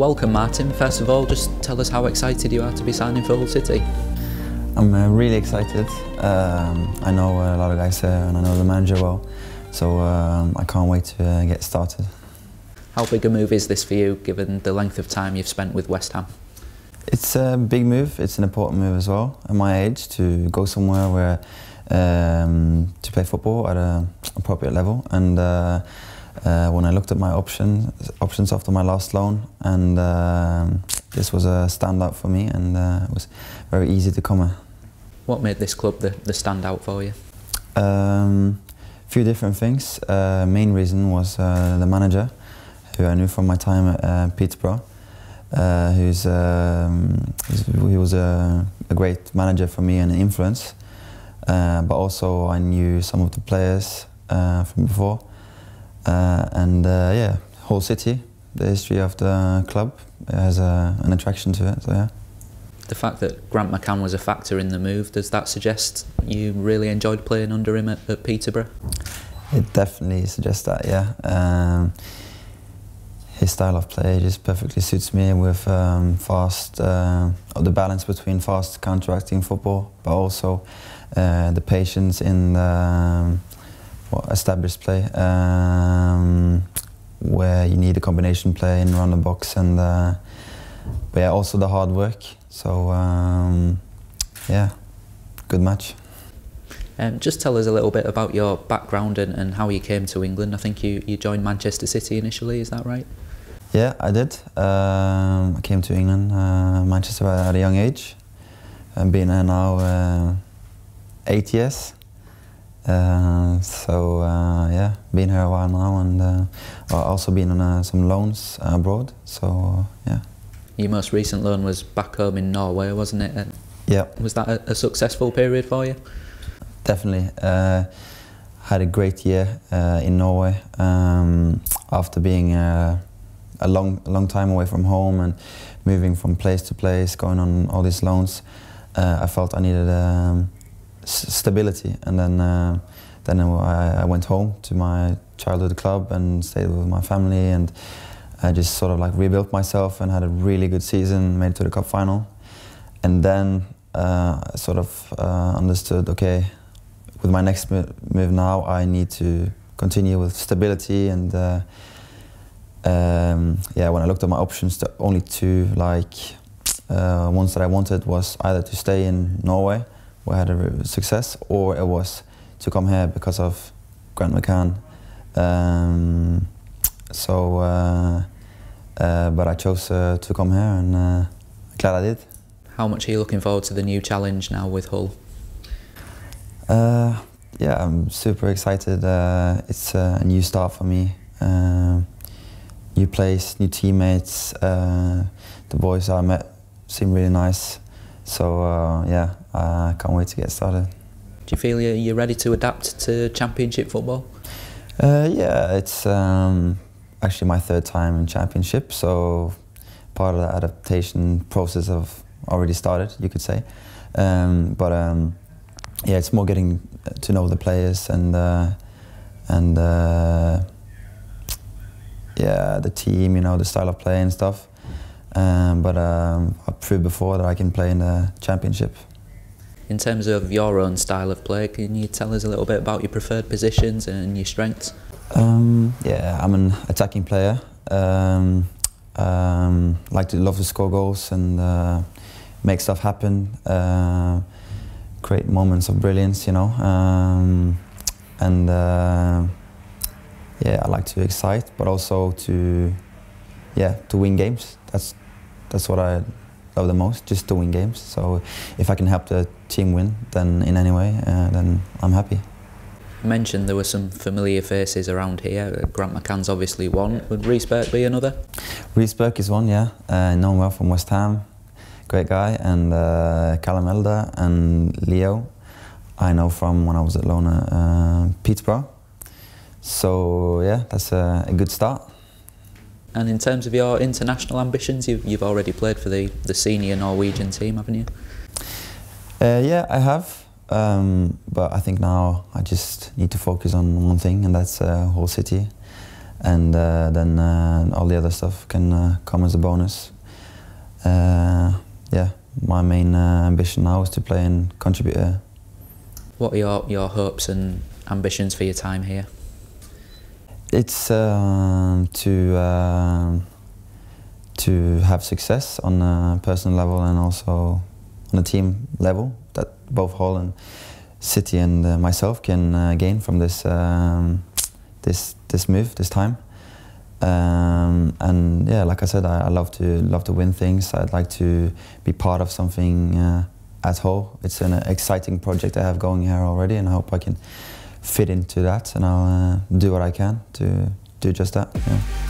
welcome Martin. First of all, just tell us how excited you are to be signing for Hull City. I'm uh, really excited. Um, I know a lot of guys there and I know the manager well, so um, I can't wait to uh, get started. How big a move is this for you, given the length of time you've spent with West Ham? It's a big move. It's an important move as well at my age to go somewhere where um, to play football at an appropriate level. And uh, uh, when I looked at my options, options after my last loan, and um, this was a standout for me, and uh, it was very easy to come. What made this club the, the standout for you? A um, few different things. Uh, main reason was uh, the manager, who I knew from my time at uh, Peterborough. Uh, who's, um, he was a, a, great manager for me and an influence. Uh, but also I knew some of the players uh, from before. Uh, and uh, yeah, Hull City, the history of the club has a, an attraction to it. So yeah. The fact that Grant McCann was a factor in the move, does that suggest you really enjoyed playing under him at, at Peterborough? It definitely suggests that, yeah. Um, his style of play just perfectly suits me with um, fast, uh, the balance between fast counteracting football, but also uh, the patience in the, um, well, established play, um, where you need a combination play in around the box, and uh, but yeah, also the hard work. So um, yeah, good match. Um, just tell us a little bit about your background and, and how you came to England. I think you, you joined Manchester City initially, is that right? Yeah, I did. Um, I came to England, uh, Manchester at a young age. I've been here now uh, eight years. Uh, so uh, yeah, been here a while now, and uh, also been on uh, some loans abroad. So yeah. Your most recent loan was back home in Norway, wasn't it? yeah. Was that a, a, successful period for you? Definitely. had a great year in Norway um, after being a long, long time away from home and moving from place to place, going on all these loans, uh, I felt I needed um, stability. And then, uh, then I, I, went home to my childhood club and stayed with my family. And I just sort of like rebuilt myself and had a really good season, made it to the cup final. And then uh, I sort of uh, understood, okay, with my next move now, I need to continue with stability and uh, um, yeah, when I looked at my options, the only two like uh, ones that I wanted was either to stay in Norway, I had a success, or it was to come here because of Grant McCann. Um, so, uh, uh, but I chose uh, to come here, and uh, glad I did. How much are you looking forward to the new challenge now with Hull? Uh, yeah, I'm super excited. it's a new start for me. Um, new place, new teammates. Uh, the boys I met seem really nice. So uh, yeah, I can't wait to get started. Do you feel you're ready to adapt to Championship football? Uh, yeah, it's um, actually my third time in Championship, so part of the adaptation process have already started, you could say. Um, but um, yeah, it's more getting to know the players and uh, and uh, yeah, the team, you know, the style of play and stuff. Um, but um, I've proved before that I can play in the championship. In terms of your own style of play, can you tell us a little bit about your preferred positions and your strengths? Um, yeah, I'm an attacking player. Um, um, like to love to score goals and uh, make stuff happen, uh, create moments of brilliance, you know. Um, and uh, yeah, I like to excite, but also to, yeah, to win games. That's that's what I love the most, just to win games. So if I can help the team win, then in any way, uh, then I'm happy. I mentioned there were some familiar faces around here. Grant McCann's obviously one. Would Reece Burke be another? Reece Burke is one, yeah. Uh, known well from West Ham. Great guy. And uh, Callum Elder and Leo, I know from when I was at Lona uh, Peterborough. So yeah, that's a, a, good start. And in terms of your international ambitions, you've, you've already played for the, the senior Norwegian team, haven't you? Uh, yeah, I have. Um, but I think now I just need to focus on one thing, and that's uh, Hull City. and uh, then uh, all the other stuff can uh, come as a bonus. Uh, yeah, my main uh, ambition now is to play and contribute. What are your, your hopes and ambitions for your time here? It's um, to um, to have success on a personal level and also on a team level that both Hull and City and uh, myself can uh, gain from this um, this this move this time. Um, and yeah, like I said, I, I, love to love to win things. I'd like to be part of something uh, at Hull. It's an exciting project I have going here already, and I hope I can fit into that. And I'll uh, do what I can to do just that. Yeah.